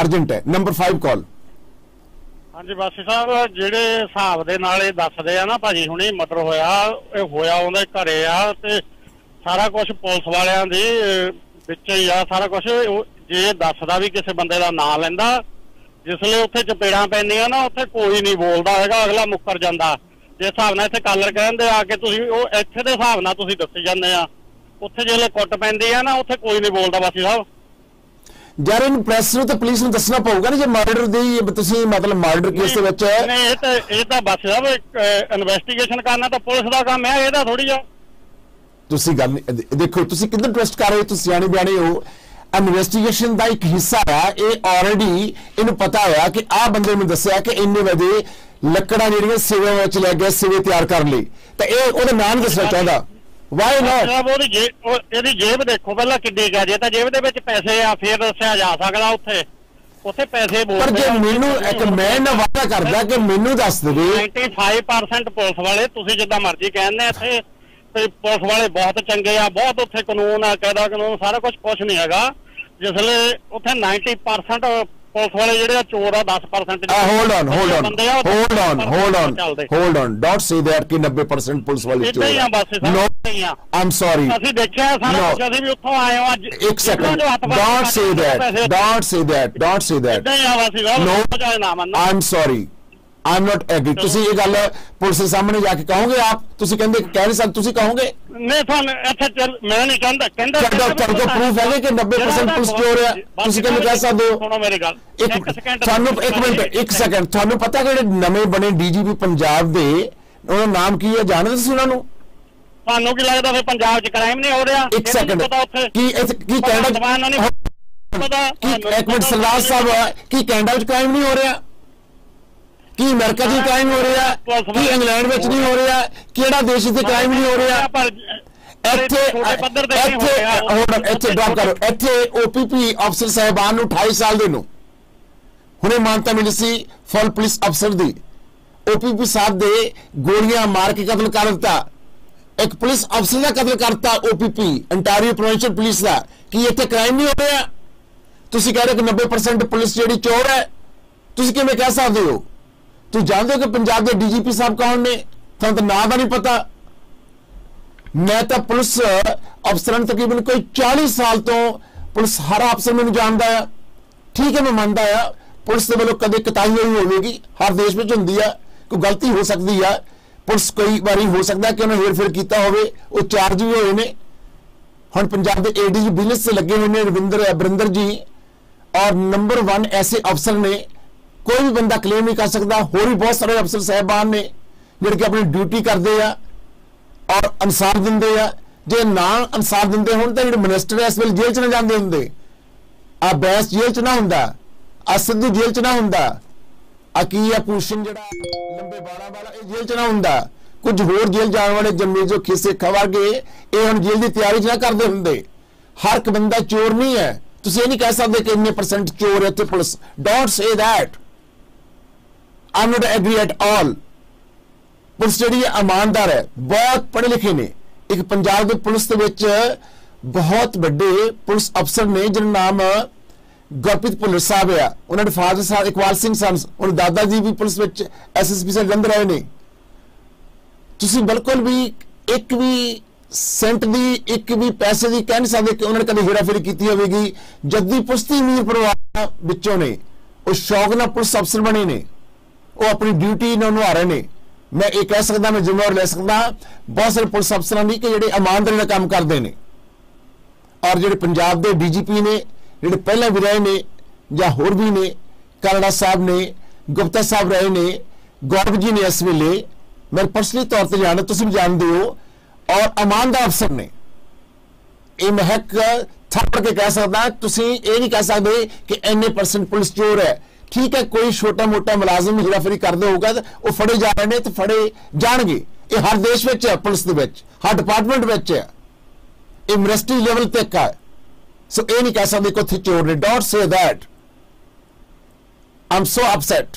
Urgent ਹੈ। Number 5 ਕਾਲ ਹਾਂਜੀ ਬਾਸੀ ਸਾਹਿਬ, ਜਿਹੜੇ ਹਿਸਾਬ ਦੇ ਨਾਲ ਇਹ ਦੱਸਦੇ ਆ ਨਾ ਭਾਜੀ ਹੁਣੀ ਮਰਡਰ ਹੋਇਆ, ਇਹ ਹੋਇਆ ਉਹਦੇ ਘਰੇ ਆ ਤੇ ਸਾਰਾ ਕੁਝ ਪੁਲਿਸ ਵਾਲਿਆਂ ਦੀ ਵਿੱਚ ਹੀ ਆ ਸਾਰਾ ਕੁਝ ਜੇ ਦੱਸਦਾ ਵੀ ਕਿਸੇ ਬੰਦੇ ਦਾ ਨਾਂ ਲੈਂਦਾ, ਜਿਸ ਲਈ ਉੱਥੇ ਚਪੇੜਾਂ ਪੈਂਦੀਆਂ ਨਾ, ਉੱਥੇ ਕੋਈ ਨਹੀਂ ਬੋਲਦਾ ਹੈਗਾ, ਅਗਲਾ ਮੁੱਕਰ ਜਾਂਦਾ। ਜੇ ਹਿਸਾਬ ਨਾਲ ਇੱਥੇ ਕਾਲਰ ਕਹਿੰਦੇ ਆ ਕੇ ਤੁਸੀਂ, ਉਹ ਇੱਥੇ ਦੇ ਹਿਸਾਬ ਨਾਲ ਤੁਸੀਂ ਦੱਸੀ ਜਾਂਦੇ ਆ। ਉੱਥੇ ਜਿਹੜੇ ਕੁੱਟ ਪੈਂਦੀ ਆ ਨਾ, ਉੱਥੇ ਕੋਈ ਨਹੀਂ ਬੋਲਦਾ ਬਾਸੀ ਸਾਹਿਬ। ਯਾਰ ਇਹਨੂੰ ਪ੍ਰੈਸ ਨੂੰ ਤੇ ਪੁਲਿਸ ਨੂੰ ਦੱਸਣਾ ਪਊਗਾ ਨਾ ਜੇ ਮਰਡਰ ਦੀ ਤੁਸੀਂ ਮਤਲਬ ਮਰਡਰ ਕੇਸ ਦੇ ਵਿੱਚ ਨਹੀਂ ਇਹ ਤਾਂ ਇਹ ਤਾਂ ਬਸ ਸਾਹਿਬ ਇਨਵੈਸਟੀਗੇਸ਼ਨ ਕਰਨਾ ਤਾਂ ਪੁਲਿਸ ਦਾ ਕੰਮ ਹੈ ਇਹਦਾ ਥੋੜੀ ਆ। ਤੁਸੀਂ ਗੱਲ ਦੇਖੋ ਤੁਸੀਂ ਕਿੱਧਰ ਟਰਸਟ ਕਰ ਰਹੇ ਹੋ? ਤੁਸੀਂ ਸਿਆਣੇ ਬਿਆਣੇ ਹੋ। ਇਨਵੈਸਟੀਗੇਸ਼ਨ ਦਾ ਇੱਕ ਹਿੱਸਾ ਆ। ਇਹ ਆਲਰੇਡੀ ਇਹਨੂੰ ਪਤਾ ਹੋਇਆ ਕਿ ਆਹ ਬੰਦੇ ਨੂੰ ਦੱਸਿਆ ਕਿ ਇੰਨੇ ਵਜੇ ਲੱਕੜਾਂ ਜਿਹੜੀਆਂ ਸਿਵੇ ਵਿੱਚ ਲੈ ਗਿਆ ਸਿਵੇ ਤਿਆਰ ਕਰਨ ਲਈ। ਤਾਂ ਇਹ ਉਹਦਾ ਨਾਮ ਦੱਸਣਾ ਚਾਹੁੰਦਾ। ਵਾਈ ਨਾਟ ਸਾਹਿਬ ਉਹਦੀ ਜੇਬ ਇਹਦੀ ਜੇਬ ਦੇਖੋ ਪਹਿਲਾਂ ਕਿੱਡੀ ਗਾ ਜੇ ਤਾਂ ਜੇਬ ਦੇ ਵਿੱਚ ਪੈਸੇ ਆ ਫੇਰ ਦੱਸਿਆ ਜਾ ਸਕਦਾ ਉੱਥੇ। ਉੱਥੇ ਪੈਸੇ ਪਰ ਬੋਲਦੇ ਜੇ। ਮੈਨੂੰ ਇੱਕ ਮੈਂ ਨਾ ਵਾਅਦਾ ਕਰਦਾ ਕਿ ਮੈਨੂੰ ਦੱਸ ਦੇਵੇ। 95% ਪੁਲਿਸ ਵਾਲੇ ਤੁਸੀਂ ਜਿੱਦਾਂ ਮਰਜ਼ੀ ਕਹਿੰਦੇ ਇੱਥੇ ਤੇ ਪੁਲਿਸ ਵਾਲੇ ਬਹੁਤ ਚੰਗੇ ਆ ਬਹੁਤ ਉੱਥੇ ਕਾਨੂੰਨ ਆ ਕਾਇਦਾ ਕਾਨੂੰਨ ਸਾਰਾ ਕੁਝ ਕੁਝ ਨਹੀਂ ਹੈਗਾ। ਜਿਸ ਲਈ ਉੱਥੇ 90% ਪੁਲਿਸ ਵਾਲੇ ਜਿਹੜੇ ਆ ਚੋਰ ਆ 10% Uh, hold on, hold on, ਬੰਦੇ ਆ, ਉਹ hold on, hold on, ਚੱਲਦੇ। hold on. Don't say that ਕਿ 90% ਪੁਲਿਸ ਵਾਲੇ ਏਦਾਂ ਹੀ ਆ ਬਸ ਇਹ No, ਸਭ ਹੀ ਆ I'm sorry. ਅਸੀਂ ਦੇਖਿਆ ਸਾਰਾ. ਕੁਝ ਅਸੀਂ ਵੀ ਉੱਥੋਂ ਆਏ ਹਾਂ ਅੱਜ ਇੱਕ second. Don't say that. Don't say that. Don't say that. ਇਦਾਂ ਹੀ ਆ. ਚਾਹੇ ਨਾ ਮੰਨੋ I'm I'm not agree. ਤੁਸੀਂ ਇਹ ਗੱਲ ਪੁਲਿਸ ਸਾਹਮਣੇ ਜਾ ਕੇ ਕਹੋਗੇ ਆਪ? ਤੁਸੀਂ ਕਹਿੰਦੇ ਕਹਿ ਨਹੀਂ ਸਕਦੇ ਤੁਸੀਂ ਕਹੋਗੇ? ਨਹੀਂ ਤੁਹਾਨੂੰ ਇੱਥੇ ਚੱਲ ਮੈਂ ਨਹੀਂ ਕਹਿੰਦਾ ਕਹਿੰਦਾ ਤੁਹਾਡਾ ਕੋਲ ਪ੍ਰੂਫ ਹੈਗੇ ਕਿ 90% ਪੁਲਿਸ ਚੋਰ ਆ ਤੁਸੀਂ ਕਿਵੇਂ ਕਹਿ ਸਕਦੇ ਹੋ? ਸੁਣੋ ਮੇਰੀ ਗੱਲ। ਇੱਕ second ਤੁਹਾਨੂੰ ਇੱਕ ਮਿੰਟ ਇੱਕ ਸੈਕਿੰਡ ਤੁਹਾਨੂੰ ਪਤਾ ਕਿ ਜਿਹੜੇ ਨਵੇਂ ਬਣੇ ਡੀਜੀਪੀ ਪੰਜਾਬ ਦੇ ਉਹਨਾਂ ਦਾ ਨਾਮ ਕੀ ਹੈ? ਜਾਣਦੇ ਤੁਸੀਂ ਉਹਨਾਂ ਨੂੰ? ਤੁਹਾਨੂੰ ਕੀ ਲੱਗਦਾ ਫਿਰ ਪੰਜਾਬ 'ਚ ਕ੍ਰਾਈਮ ਨਹੀਂ ਹੋ ਰਿਹਾ? ਇੱਕ ਸੈਕਿੰਡ ਉੱਥੇ। ਕੀ ਕੀ ਕੈਨੇਡਾ ਕੀ ਇੱਕ ਮਿੰਟ ਸਰਦਾਰ ਸਾਹਿਬ ਕੀ ਕੈਨੇਡਾ ਵਿੱਚ ਕ੍ਰਾਈਮ ਨਹੀਂ ਹੋ ਰਿਹਾ? ਕੀ ਅਮਰੀਕਾ 'ਚ ਕ੍ਰਾਈਮ ਹੋ ਰਿਹਾ ਕੀ ਇੰਗਲੈਂਡ ਵਿੱਚ ਨਹੀਂ ਹੋ ਰਿਹਾ ਕਿਹੜਾ ਦੇਸ਼ 'ਚ ਕ੍ਰਾਈਮ ਨਹੀਂ ਹੋ ਰਿਹਾ ਇੱਥੇ ਇੱਥੇ ਇੱਥੇ ਡ੍ਰੌਪ ਕਰੋ। ਇੱਥੇ ਓਪੀਪੀ ਅਫਸਰ ਸਾਹਿਬਾਨ ਨੂੰ 28 ਸਾਲ ਦੇ ਨੂੰ। ਹੁਣੇ ਮਾਨਤਾ ਮਿਲੀ ਸੀ ਫੁੱਲ ਪੁਲਿਸ ਅਫਸਰ ਦੀ। ਓਪੀਪੀ ਸਾਹਿਬ ਦੇ ਗੋਲੀਆਂ ਮਾਰ ਕੇ ਕਤਲ ਕਰ ਦਿੱਤਾ। ਇੱਕ ਪੁਲਿਸ ਅਫਸਰ ਦਾ ਕਤਲ ਕਰਤਾ ਓਪੀਪੀ ਅੰਟਾਰੀਓ ਪ੍ਰੋਵਿੰਸ਼ੀਅਲ ਪੁਲਿਸ ਦਾ। ਕੀ ਇੱਥੇ ਕ੍ਰਾਈਮ ਨਹੀਂ ਹੋ ਰਿਹਾ? ਤੁਸੀਂ ਕਹਿ ਰਹੇ ਕਿ 90% ਪੁਲਿਸ ਜਿਹੜੀ ਚੋਰ ਹੈ। ਤੁਸੀਂ ਕਿਵੇਂ ਕਹਿ ਸਕਦੇ ਹੋ? ਤੁਸੀਂ ਜਾਣਦੇ ਹੋ ਕਿ ਪੰਜਾਬ ਦੇ ਡੀਜੀਪੀ ਸਾਹਿਬ ਕੌਣ ਨੇ? ਤੁਹਾਨੂੰ ਤਾਂ ਨਾਂ ਦਾ ਨਹੀਂ ਪਤਾ। ਮੈਂ ਤਾਂ ਪੁਲਿਸ ਅਫਸਰਾਂ ਨੂੰ ਤਕਰੀਬਨ ਕੋਈ 40 ਸਾਲ ਤੋਂ ਪੁਲਿਸ ਹਰ ਅਫਸਰ ਮੈਨੂੰ ਜਾਣਦਾ ਆ। ਠੀਕ ਹੈ, ਮੈਂ ਮੰਨਦਾ ਆ। ਪੁਲਿਸ ਦੇ ਵੱਲੋਂ ਕਦੇ ਕਤਾਈ ਹੋਈ ਹੋਵੇਗੀ। ਹਰ ਦੇਸ਼ ਵਿੱਚ ਹੁੰਦੀ ਆ। ਕੋਈ ਗਲਤੀ ਹੋ ਸਕਦੀ ਆ। ਪੁਲਿਸ ਕਈ ਵਾਰੀ ਹੋ ਸਕਦਾ ਕਿ ਉਹਨੇ ਹੇਰ ਫੇਰ ਕੀਤਾ ਹੋਵੇ। ਉਹ ਚਾਰਜ ਵੀ ਹੋਏ ਨੇ। ਹੁਣ ਪੰਜਾਬ ਦੇ ਏਡੀਜੀ ਬਿਜ਼ਨਸ ਤੇ ਲੱਗੇ ਹੋਏ ਨੇ ਰਵਿੰਦਰ ਅਬਰਿੰਦਰ ਜੀ। ਔਰ ਨੰਬਰ 1 ਐਸੇ ਅਫਸਰ ਨੇ ਕੋਈ ਵੀ ਬੰਦਾ ਕਲੇਮ ਨਹੀਂ ਕਰ ਸਕਦਾ। ਹੋਰ ਵੀ ਬਹੁਤ ਸਾਰੇ ਅਫਸਰ ਸਹਿਬਾਨ ਨੇ, ਜਿਹੜੇ ਕਿ ਆਪਣੀ ਡਿਊਟੀ ਕਰਦੇ ਆ ਔਰ ਅਨਸਾਰ ਦਿੰਦੇ ਆ। ਜੇ ਨਾ ਅਨਸਾਰ ਦਿੰਦੇ ਹੋਣ ਤਾਂ ਜਿਹੜੇ ਮਿਨਿਸਟਰ ਇਸ ਵੇਲੇ ਜੇਲ੍ਹ ਚ ਨਾ ਜਾਂਦੇ ਹੁੰਦੇ। ਆ ਬੈਸ ਜੇਲ੍ਹ ਚ ਨਾ ਹੁੰਦਾ। ਆ ਸਿੱਧੂ ਜੇਲ੍ਹ ਚ ਨਾ ਹੁੰਦਾ। ਆ ਕੀ ਆ ਪੂਸ਼ਨ ਜਿਹੜਾ ਲੰਬੇ ਬਾਲਾਂ ਵਾਲਾ, ਇਹ ਜੇਲ੍ਹ ਚ ਨਾ ਹੁੰਦਾ। ਕੁਝ ਹੋਰ ਜੇਲ੍ਹ ਜਾਣ ਵਾਲੇ ਜੰਮੇ ਜੋ ਖਿੱਸੇ ਖਵਾਗੇ ਇਹ ਹੁਣ ਜੇਲ੍ਹ ਦੀ ਤਿਆਰੀ ਚ ਨਾ ਕਰਦੇ ਹੁੰਦੇ। ਹਰ ਇੱਕ ਬੰਦਾ ਚੋਰ ਨਹੀਂ ਹੈ। ਤੁਸੀਂ ਇਹ ਨਹੀਂ ਕਹਿ ਸਕਦੇ ਕਿ ਇੰਨੇ ਪਰਸੈਂਟ ਚੋਰ ਹੈ ਤੇ police. Don't say that I'm not agree at all police ਜਿਹੜੀ ਇਮਾਨਦਾਰ ਹੈ, ਬਹੁਤ ਪੜ੍ਹੇ ਲਿਖੇ ਨੇ। ਇੱਕ ਪੰਜਾਬ ਦੇ ਪੁਲਿਸ ਦੇ ਵਿੱਚ ਬਹੁਤ ਵੱਡੇ ਪੁਲਿਸ ਅਫਸਰ ਨੇ, ਜਿਹਨਾਂ ਨਾਮ ਗੁਰਪ੍ਰੀਤ ਭੁੱਲਰ ਸਾਹਿਬ ਆ। ਉਹਨਾਂ ਦੇ ਫਾਦਰ ਸਾਹਿਬ ਇਕਵਾਲ ਸਿੰਘ ਸਨ। ਉਹਨਾਂ ਦਾਦਾ ਜੀ ਵੀ ਪੁਲਿਸ ਵਿੱਚ ਐਸਐਸਪੀ ਸਾਹਿਬ ਜਲੰਧਰ ਆਏ ਨੇ। ਤੁਸੀਂ ਬਿਲਕੁਲ ਵੀ ਇੱਕ ਵੀ ਸੈਂਟ ਦੀ, ਇੱਕ ਵੀ ਪੈਸੇ ਦੀ ਕਹਿ ਨਹੀਂ ਸਕਦੇ ਕਿ ਉਹਨਾਂ ਨੇ ਕਦੇ ਹੇਰਾਫੇਰੀ ਕੀਤੀ ਹੋਵੇਗੀ। ਜੱਦੀ ਪੁਸ਼ਤੀ ਮੀਰ ਪਰਿਵਾਰ ਵਿੱਚੋਂ ਨੇ, ਉਹ ਸ਼ੌਕ ਨਾਲ ਪੁਲਿਸ ਅਫਸਰ ਬਣੇ ਨੇ। ਉਹ ਆਪਣੀ ਡਿਊਟੀ ਨੂੰ ਨਿਭਾ ਰਹੇ ਨੇ। ਮੈਂ ਇਹ ਕਹਿ ਸਕਦਾ, ਮੈਂ ਜ਼ਿੰਮੇਵਾਰ ਲੈ ਸਕਦਾ ਬਹੁਤ ਸਾਰੇ ਪੁਲਿਸ ਅਫਸਰਾਂ ਦੀ ਕਿ ਜਿਹੜੇ ਇਮਾਨਦਾਰੀ ਨਾਲ ਕੰਮ ਕਰਦੇ ਨੇ। ਔਰ ਜਿਹੜੇ ਪੰਜਾਬ ਦੇ ਡੀਜੀਪੀ ਨੇ, ਜਿਹੜੇ ਪਹਿਲਾਂ ਵੀ ਰਹੇ ਨੇ, ਜਾਂ ਹੋਰ ਵੀ ਨੇ ਕਰੜਾ ਸਾਹਿਬ ਨੇ, ਗੁਪਤਾ ਸਾਹਿਬ ਰਹੇ ਨੇ, ਗੌਰਵ ਜੀ ਨੇ ਇਸ ਵੇਲੇ, ਮੈਂ ਪਰਸਨਲੀ ਤੌਰ ਤੇ ਜਾਣਦਾ, ਤੁਸੀਂ ਵੀ ਜਾਣਦੇ ਹੋ, ਔਰ ਇਮਾਨਦਾਰ ਅਫਸਰ ਨੇ। ਇਹ ਮਹਿਕ ਥੱਪ ਕੇ ਕਹਿ ਸਕਦਾ, ਤੁਸੀਂ ਇਹ ਨਹੀਂ ਕਹਿ ਸਕਦੇ ਕਿ ਐਨੇ ਪਰਸੈਂਟ ਪੁਲਿਸ ਚੋਰ ਹੈ। ਠੀਕ ਹੈ, ਕੋਈ ਛੋਟਾ ਮੋਟਾ ਮੁਲਾਜ਼ਮ ਹੀਰਾਫੇਰੀ ਕਰਦਾ ਹੋਊਗਾ ਉਹ ਫੜੇ ਜਾ ਰਹੇ ਨੇ ਤੇ ਫੜੇ ਜਾਣਗੇ। ਇਹ ਹਰ ਦੇਸ਼ ਵਿੱਚ ਹੈ, ਪੁਲਿਸ ਦੇ ਵਿੱਚ, ਹਰ ਡਿਪਾਰਟਮੈਂਟ ਵਿੱਚ ਹੈ। ਇਹ ਮਿਨਿਸਟਰੀ ਲੈਵਲ ਤੱਕ ਹੈ। ਸੋ ਇਹ ਨਹੀਂ ਕਹਿ ਸਕਦੇ ਕਿ ਉੱਥੇ ਚੋਰ ਨੇ। Don't say that I'm so upset